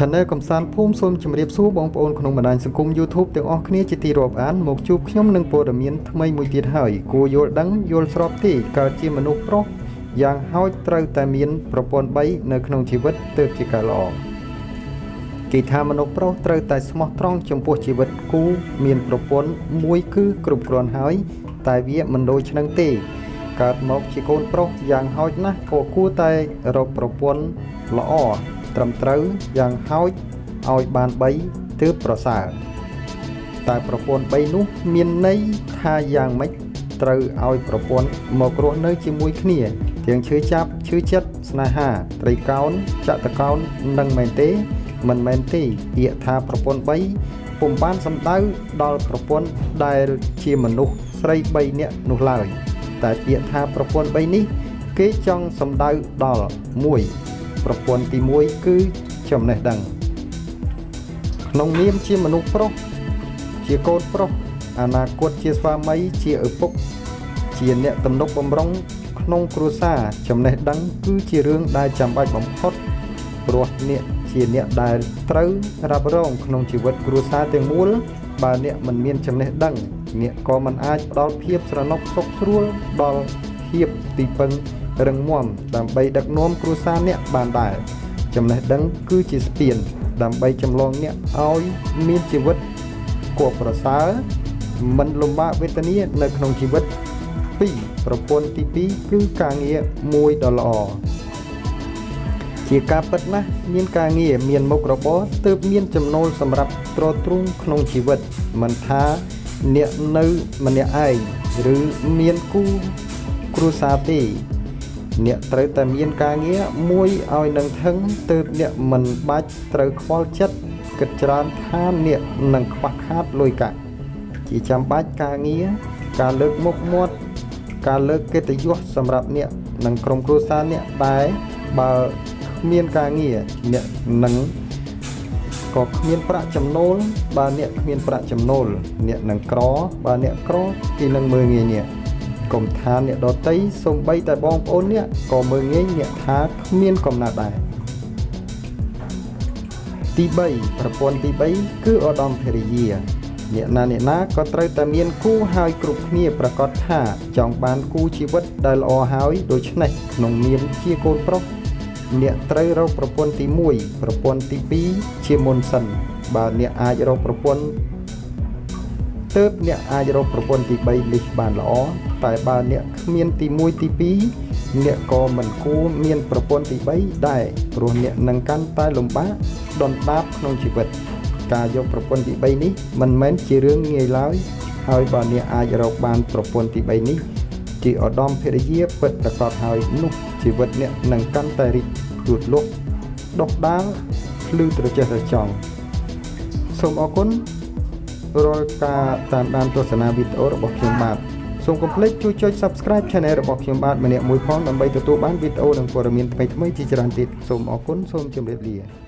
Channel កំសាន្តភូមិសូមជម្រាបសួរបងប្អូនក្នុងបណ្ដាញសង្គម YouTube ទាំងអស់គ្នាជាទីរាប់អានមកជួបខ្ញុំនឹងព័ត៌មានថ្មីមួយទៀតហើយគួរយល់ដឹងយល់ស្របទេកើតជាមនុស្សប្រុសយ៉ាងហោចត្រូវតែមានប្រព័ន្ធ3នៅក្នុងជីវិតទើបជាការល្អគេថាមនុស្សប្រុសត្រូវតែស្មោះត្រង់ចំពោះជីវិតគូមានប្រពន្ធមួយគឺគ្រប់គ្រាន់ហើយ តែវាមិនដូចនឹងទេកើតមកជាកូនប្រុសយ៉ាងហោចណាស់ក៏គួរតែរកប្រពន្ធល្អ ត្រឹមត្រូវយ៉ាងហោចឲ្យបាន3ទើបប្រសើរតែប្រពន្ធ3នោះមានន័យថាយ៉ាងម៉េចត្រូវឲ្យប្រពន្ធមករស់នៅជាមួយគ្នាទាំងឈឺចាប់ឈឺចិត្តស្នេហាត្រីកោណចតកោណនឹងមែនទេ មិនមែនទេពាក្យថាប្រពន្ធ3ពុំបានសំដៅដល់ប្រពន្ធដែលជាមនុស្សស្រី3នាក់នោះឡើយតែពាក្យថាប្រពន្ធ3នេះ គេចង់សំដៅដល់1 ប្រព័ន្ធទី1គឺចំណេះដឹងក្នុងនាមជាមនុស្សប្រុសជាកូនប្រុសអនាគតជាស្វាមីជាឪពុក ជាអ្នកទំនុកបំរុងក្នុងគ្រួសារចំណេះដឹងគឺជារឿងដែលចាំបាច់បំផុតព្រោះអ្នកជាអ្នកដែលត្រូវរ៉ាប់រងក្នុងជីវិតគ្រួសារទាំងមូលបើអ្នកមិនមានចំណេះដឹងអ្នកក៏មិនអាចផ្ដល់ភាពស្រណុកសុខស្រួលដល់ភាពទីពឹង រឹងមាំដើម្បីដឹកនាំគ្រួសារអ្នកបានដែរចំណេះដឹងគឺជាស្ពាន ដើម្បីចម្លងអ្នកឲ្យមានជីវិតគួរប្រសើរមិនលំបាកវេទនានៅក្នុងជីវិត2ប្រព័ន្ធទី2គឺការងារមួយដ៏ល្អជាការពិតណាស់មានការងារមានមុខរបរទើបមានចំណូលសម្រាប់ទ្រទ្រង់ក្នុងជីវិតមិនថាអ្នកនៅម្នាក់ឯងឬមានគូគ្រួសារទេ អ្នកត្រូវតែមានការងារមួយឲ្យនឹងថឹងទើបអ្នកមិនបាច់ត្រូវខ្វល់ចិត្តគិតច្រើនថាអ្នកនឹងខ្វះខាតលុយកាក់ជាចាំបាច់ការងារការលើកមុខមាត់ការលើកកិត្តិយសសម្រាប់អ្នកនិងក្រុមគ្រួសារអ្នកដែរបើគ្មានការងារអ្នកនឹងក៏គ្មានប្រាក់ចំណូលបើអ្នកគ្មានប្រាក់ចំណូលអ្នកនឹងក្របើអ្នកក្រគេនឹងមើលងាយអ្នក កុំថាអ្នកដតីសំបីតែបងប្អូនអ្នកក៏មើលងាយអ្នកថាគ្មានកំណត់ដែរទី3ប្រព័ន្ធទី3គឺឧត្តមភរិយាអ្នកណាអ្នកណាក៏ត្រូវតែមានគូហើយគ្រប់គ្នាប្រកាសថាចង់បានគូជីវិតដែលល្អហើយដូច្នេះក្នុងនាមជាកូនប្រុសអ្នកត្រូវរកប្រពន្ធទី1ប្រពន្ធទី2ជាមុនសិនបើអ្នកអាចរកប្រពន្ធ ទើបអ្នកអាចរកប្រពន្ធទី3នេះបានល្អតែបើអ្នកគ្មានទី1ទី2អ្នកក៏មិនគួរមានប្រពន្ធទី3ដែរព្រោះអ្នកនឹងកាន់តែលំបាកដុនដាបក្នុងជីវិត ការយកប្រពន្ធទី3នេះមិនមែនជារឿងងាយឡើយហើយបើអ្នកអាចរកបានប្រពន្ធទី3នេះជាឧត្តមភរិយាពិតប្រាកដហើយនោះជីវិតអ្នកនឹងកាន់តែរីកលូតលាស់ដុះដាលភ្លឺត្រចះត្រចង់សូមអរគុណ រាល់ការតាមដានទស្សនាវីដេអូរបស់ខ្ញុំបាទសូមកុំភ្លេចជួយចុច Subscribe Channel របស់ខ្ញុំបាទម្នាក់មួយផងដើម្បីទទួលបានវីដេអូនិងព័ត៌មានថ្មីៗជាច្រើនទៀតសូមអរគុណសូមជម្រាបលា